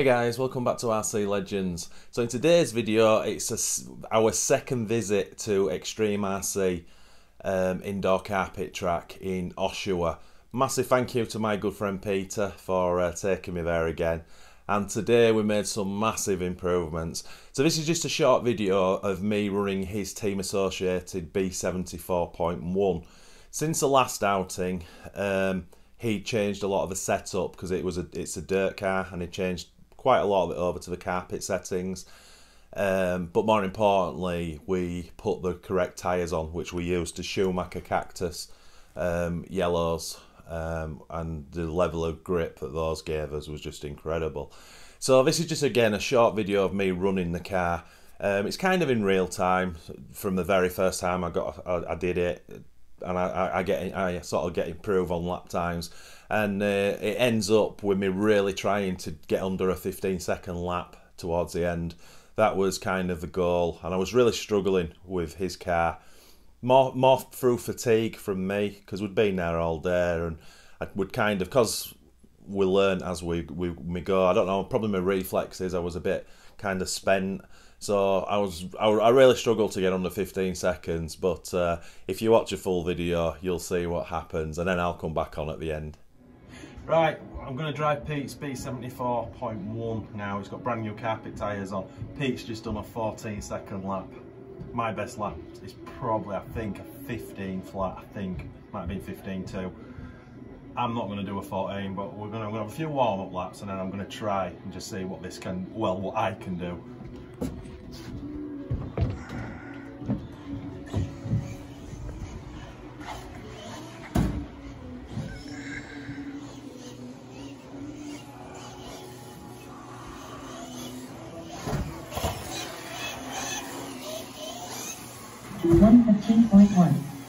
Hey guys, welcome back to RC Legends. So in today's video, it's a, our second visit to XtremeRC um, indoor carpet track in Oshawa. Massive thank you to my good friend Peter for uh, taking me there again. And today we made some massive improvements. So this is just a short video of me running his Team Associated B74.1. Since the last outing, um, he changed a lot of the setup because it was a it's a dirt car and he changed quite a lot of it over to the carpet settings. Um, but more importantly, we put the correct tyres on, which we used to Schumacher Cactus um, yellows, um, and the level of grip that those gave us was just incredible. So this is just again a short video of me running the car. Um, it's kind of in real time from the very first time I got I, I did it, and I, I get I sort of get improved on lap times and uh, it ends up with me really trying to get under a 15 second lap towards the end. That was kind of the goal, and I was really struggling with his car. More, more through fatigue from me because we'd been there all day, and I would kind of because we learn as we, we we go. I don't know, probably my reflexes. I was a bit kind of spent. So I was I, I really struggled to get under 15 seconds, but uh, if you watch a full video, you'll see what happens, and then I'll come back on at the end. Right, I'm going to drive Pete's B74.1 now. He's got brand new carpet tyres on. Pete's just done a 14 second lap. My best lap is probably, I think, a 15 flat. I think, might have been 15 too. I'm not going to do a 14, but we're going to, have a few warm-up laps and then I'm going to try and just see what this can, well, what I can do. 115.1.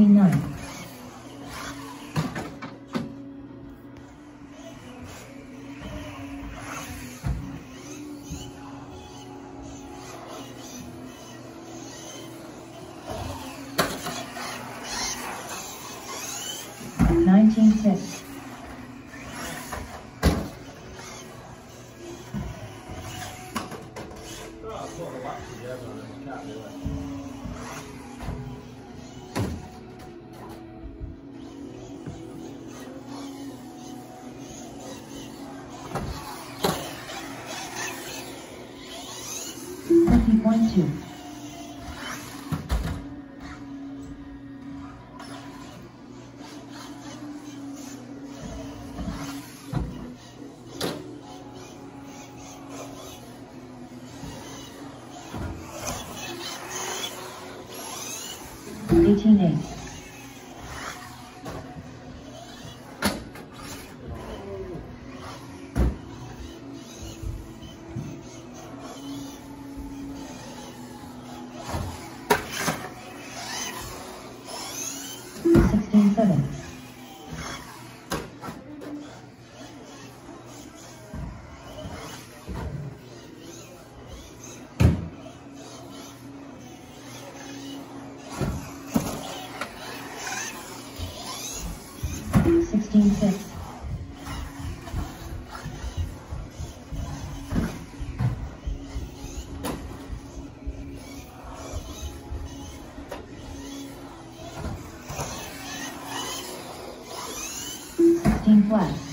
にない。you. Detonates. 16 seconds. Sixteen six. 16 plus.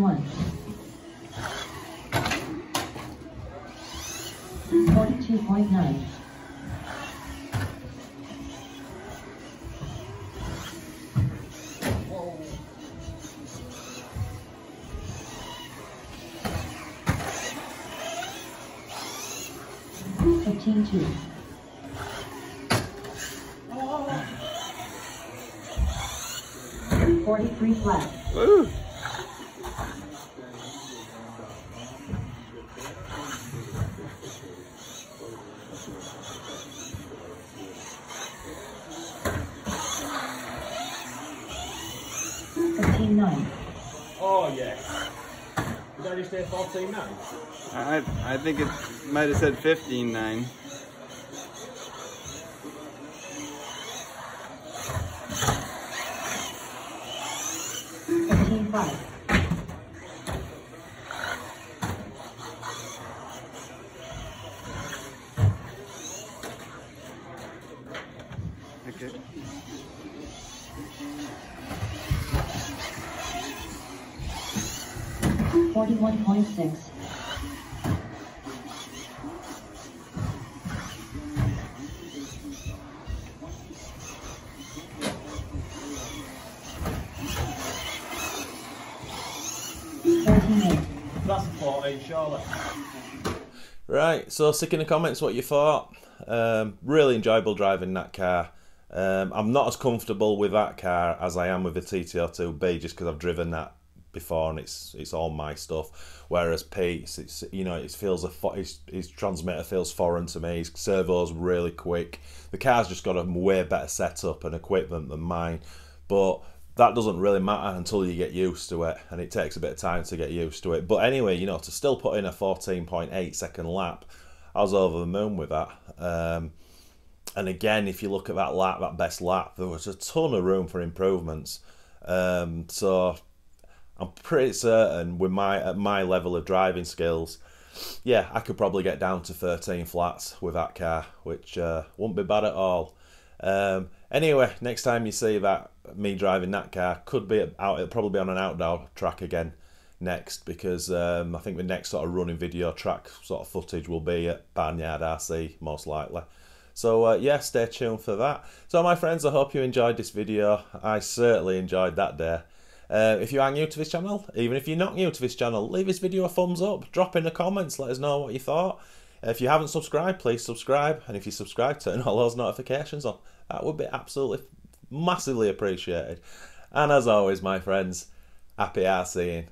one. 42.9. 15.2. 43 flat. Oh, yes. Did I just say I, I think it might have said 15 9. Fifteen five. 41.6. Charlotte. Right, so stick in the comments what you thought. Um, really enjoyable driving that car. Um, I'm not as comfortable with that car as I am with the TTR2B just because I've driven that before and it's it's all my stuff. Whereas Pete's, it's you know it feels a his, his transmitter feels foreign to me. His servo's really quick. The car's just got a way better setup and equipment than mine, but that doesn't really matter until you get used to it, and it takes a bit of time to get used to it. But anyway, you know, to still put in a 14.8 second lap, I was over the moon with that. Um, and again, if you look at that lap, that best lap, there was a ton of room for improvements. Um, so I'm pretty certain with my at my level of driving skills, yeah, I could probably get down to 13 flats with that car, which uh, wouldn't be bad at all. Um, anyway, next time you see that me driving that car, could be out. It'll probably be on an outdoor track again next because um, I think the next sort of running video track sort of footage will be at Barnyard RC most likely. So uh, yeah, stay tuned for that. So my friends, I hope you enjoyed this video. I certainly enjoyed that day. Uh, if you are new to this channel, even if you're not new to this channel, leave this video a thumbs up, drop in the comments, let us know what you thought. If you haven't subscribed, please subscribe, and if you subscribe, turn all those notifications on. That would be absolutely massively appreciated. And as always, my friends, happy RCing.